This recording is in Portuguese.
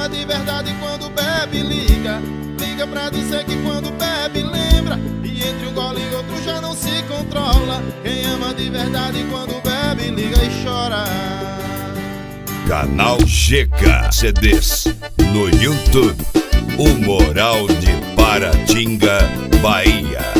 ama de verdade quando bebe liga. Liga pra dizer que quando bebe lembra. E entre um gole e outro já não se controla. Quem ama de verdade quando bebe liga e chora. Canal GK CDs no YouTube. O Moral de Paratinga, Bahia.